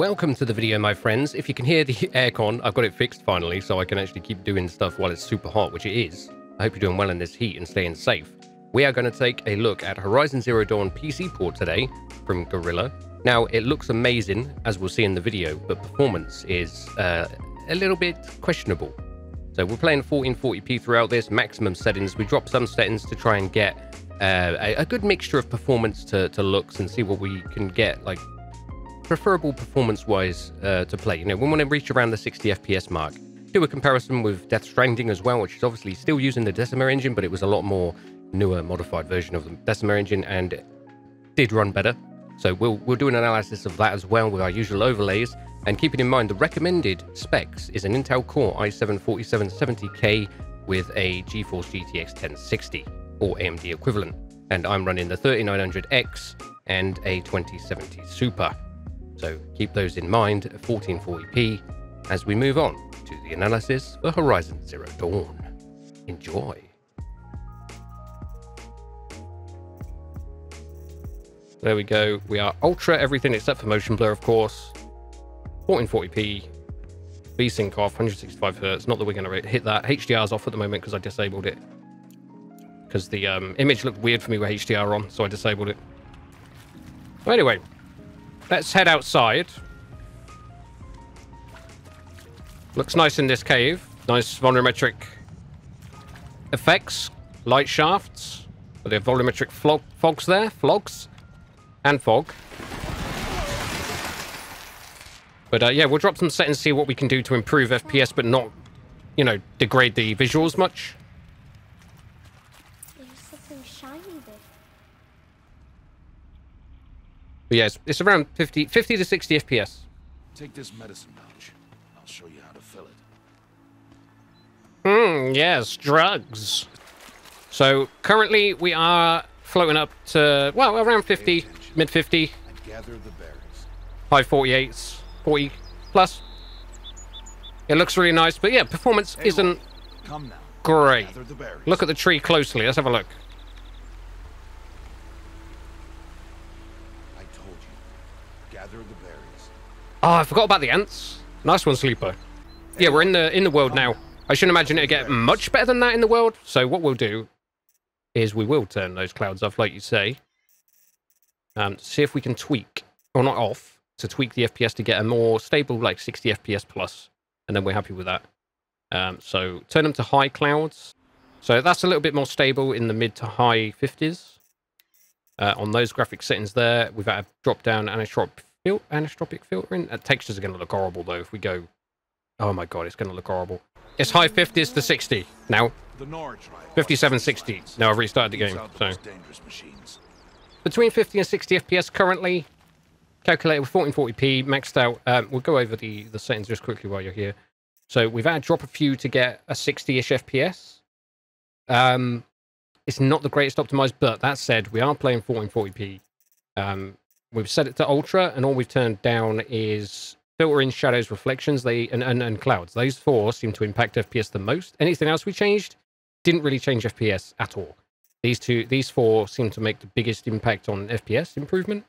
welcome to the video, my friends. If you can hear the aircon, I've got it fixed finally, so I can actually keep doing stuff while it's super hot, which it is. I hope you're doing well in this heat and staying safe. We are going to take a look at Horizon Zero Dawn PC port today from Guerrilla. Now, it looks amazing, as we'll see in the video, but performance is uh, a little bit questionable. So we're playing 1440p throughout this, maximum settings. We dropped some settings to try and get uh, a, a, good mixture of performance to, to looks and see what we can get, like preferable performance-wise uh, to play. You know, we want to reach around the 60 FPS mark. Do a comparison with Death Stranding as well, which is obviously still using the Decima engine, but it was a lot more newer, modified version of the Decima engine and did run better. So we'll we'll do an analysis of that as well with our usual overlays. And keeping in mind the recommended specs is an Intel Core i7-4770K with a GeForce GTX 1060 or AMD equivalent. And I'm running the 3900X and a 2070 Super. So keep those in mind at 1440p as we move on to the analysis for Horizon Zero Dawn. Enjoy. There we go. We are ultra everything except for motion blur, of course. 1440p. VSync off, 165 hertz. Not that we're going to hit that. HDR's off at the moment because I disabled it. Because the um, image looked weird for me with HDR on, so I disabled it. Anyway, Let's head outside. Looks nice in this cave. Nice volumetric effects. Light shafts. There volumetric fogs there? Flogs? And fog. But uh, yeah, we'll drop some settings, and see what we can do to improve FPS, but not, you know, degrade the visuals much. But yeah, it's, it's around 50, 50 to 60 FPS. Take this medicine pouch. I'll show you how to fill it. Hmm, yes, drugs. So currently we are floating up to, well, around 50, mid 50. Gather the berries. High 48s, 40 plus. It looks really nice, but yeah, performance hey, isn't great. Look at the tree closely. Let's have a look. Oh, I forgot about the ants. Nice one, Sleeper. Yeah, we're in the in the world now. I shouldn't imagine it get much better than that in the world. So what we'll do is we will turn those clouds off, like you say. Um, see if we can tweak, or not off, to tweak the FPS to get a more stable, like 60 FPS plus, and then we're happy with that. Um, so turn them to high clouds. So that's a little bit more stable in the mid to high 50s. Uh, on those graphic settings there, we've got a drop down anisotropic fil anisotropic filtering. Uh, textures are going to look horrible though if we go. Oh my god, it's going to look horrible. It's high 50s to 60 now. 57, 60. Now I've restarted the game. So between 50 and 60 FPS currently. Calculated with 1440p, maxed out. Um, we'll go over the the settings just quickly while you're here. So we've had to drop a few to get a 60-ish FPS. Um, it's not the greatest optimized, but that said, we are playing 1440p. Um, We've set it to ultra, and all we've turned down is filter in shadows, reflections, they and, and, and clouds. Those four seem to impact FPS the most. Anything else we changed didn't really change FPS at all. These two, these four seem to make the biggest impact on FPS improvement,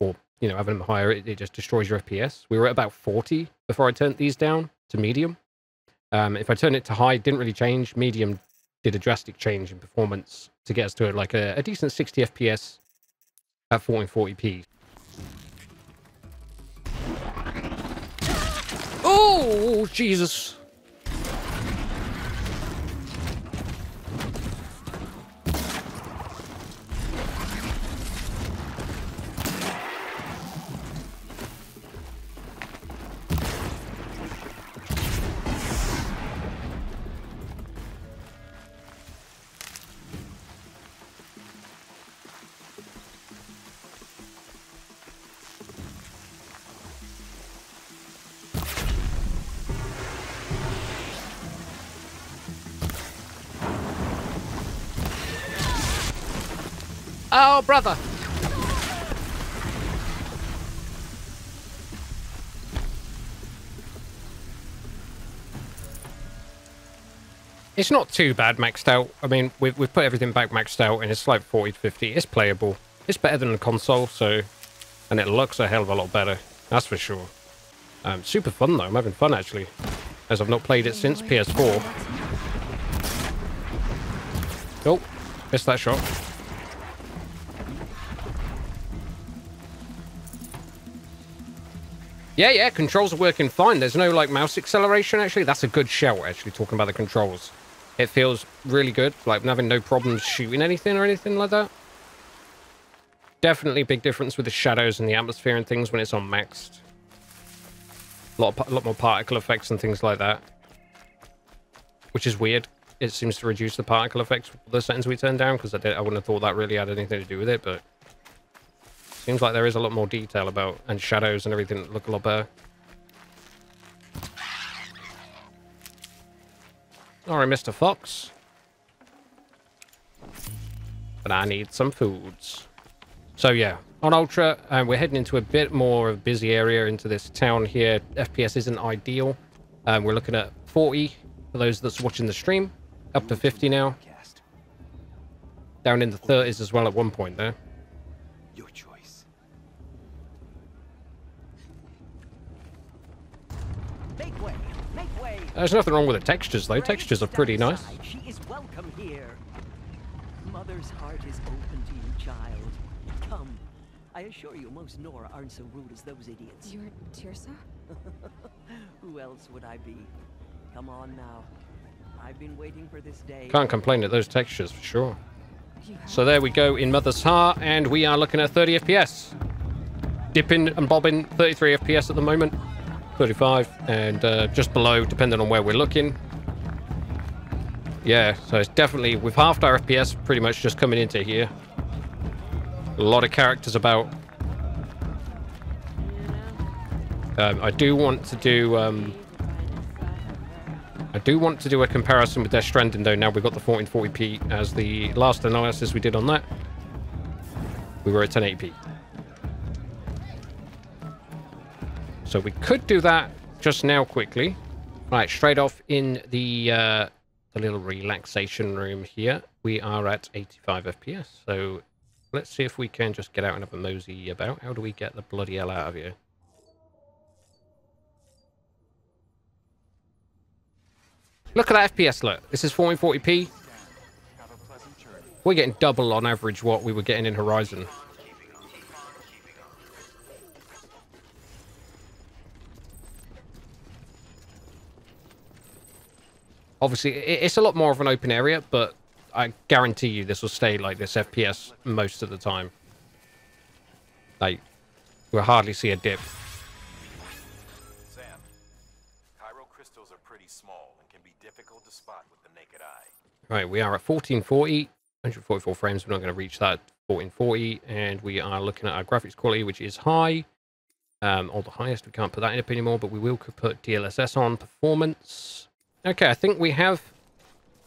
or you know, having them higher, it, it just destroys your FPS. We were at about 40 before I turned these down to medium. Um, if I turn it to high, didn't really change. Medium did a drastic change in performance to get us to like a, a decent 60 FPS at 1440p. Oh, Jesus. Oh, brother! It's not too bad maxed out. I mean, we've, we've put everything back maxed out and it's like 40 to 50. It's playable. It's better than the console, so... And it looks a hell of a lot better. That's for sure. Um, super fun though. I'm having fun actually, as I've not played it since PS4. Oh, missed that shot. Yeah, yeah, controls are working fine. There's no like mouse acceleration actually. That's a good shout actually talking about the controls. It feels really good. Like I'm having no problems shooting anything or anything like that. Definitely big difference with the shadows and the atmosphere and things when it's on maxed. A lot, of, a lot more particle effects and things like that. Which is weird. It seems to reduce the particle effects the settings we turn down because I, I wouldn't have thought that really had anything to do with it, but seems like there is a lot more detail about and shadows and everything look a lot better. Alright, Mr. Fox. But I need some foods. So yeah, on Ultra, um, we're heading into a bit more of a busy area into this town here. FPS isn't ideal. Um, we're looking at 40 for those that's watching the stream. Up to 50 now. Down in the 30s as well at one point there. There's nothing wrong with the textures though. Textures are pretty nice. She is welcome here. Mother's heart is open to you, child. Come. I assure you, most Nora aren't so rude as those idiots. You're Teersa? Who else would I be? Come on now. I've been waiting for this day. Can't complain at those textures for sure. So there we go in Mother's Heart, and we are looking at 30 FPS. Dipping and bobbing, 33 FPS at the moment, 35, and uh, just below, depending on where we're looking. Yeah, so it's definitely, with half our FPS pretty much just coming into here. A lot of characters about. Um, I do want to do... Um, I do want to do a comparison with Death Stranding though. Now we've got the 1440p as the last analysis we did on that. We were at 1080p. So we could do that just now quickly. Right, straight off in the uh, the little relaxation room here. We are at 85 FPS. So let's see if we can just get out and have a mosey about. How do we get the bloody hell out of here? Look at that FPS, look. This is 1440p. We're getting double on average what we were getting in Horizon. Obviously, it's a lot more of an open area, but I guarantee you this will stay like this FPS most of the time. Like, we'll hardly see a dip. Sam, chiral crystals are pretty small and can be difficult to spot with the naked eye. Right, we are at 1440, 144 frames. We're not going to reach that 1440, and we are looking at our graphics quality, which is high, um, or the highest. We can't put that in up anymore, but we will put DLSS on performance. Okay, I think we have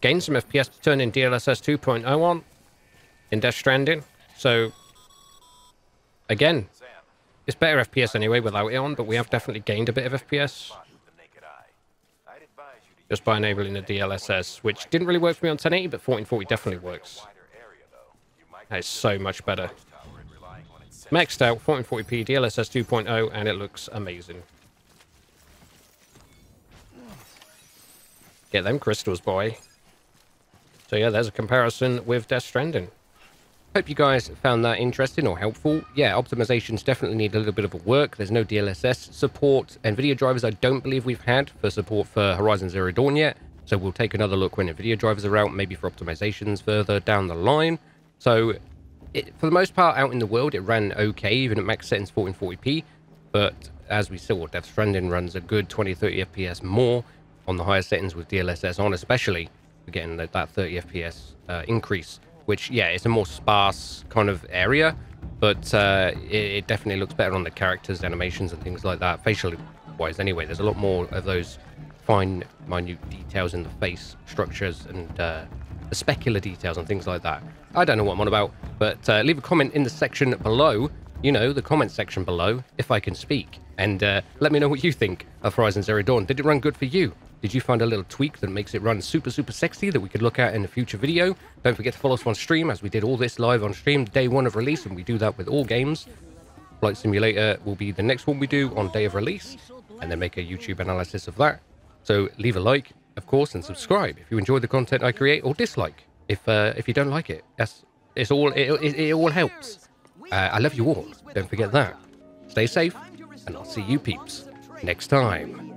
gained some FPS to turn in DLSS 2.0 on in Death Stranding. So, again, it's better FPS anyway without it on, but we have definitely gained a bit of FPS just by enabling the DLSS, which didn't really work for me on 1080, but 1440 definitely works. That is so much better. Maxed out 1440p DLSS 2.0 and it looks amazing. Get them crystals, boy. So yeah, there's a comparison with Death Stranding. Hope you guys found that interesting or helpful. Yeah, optimizations definitely need a little bit of a work. There's no DLSS support. NVIDIA drivers I don't believe we've had for support for Horizon Zero Dawn yet. So we'll take another look when NVIDIA drivers are out, maybe for optimizations further down the line. So it, for the most part, out in the world, it ran okay, even at max settings 1440p. But as we saw, Death Stranding runs a good 20, 30 FPS more on the higher settings with DLSS on, especially getting that, that 30 FPS uh, increase, which, yeah, it's a more sparse kind of area, but uh, it, it definitely looks better on the characters, animations, and things like that, facially wise anyway. There's a lot more of those fine, minute details in the face structures and uh, the specular details and things like that. I don't know what I'm on about, but uh, leave a comment in the section below, you know, the comment section below, if I can speak. And uh, let me know what you think of Horizon Zero Dawn. Did it run good for you? Did you find a little tweak that makes it run super, super sexy that we could look at in a future video? Don't forget to follow us on stream as we did all this live on stream day one of release, and we do that with all games. Flight Simulator will be the next one we do on day of release, and then make a YouTube analysis of that. So leave a like, of course, and subscribe if you enjoy the content I create or dislike if uh, if you don't like it. That's it's all it, it, it all helps. Uh, I love you all. Don't forget that. Stay safe, and I'll see you peeps next time.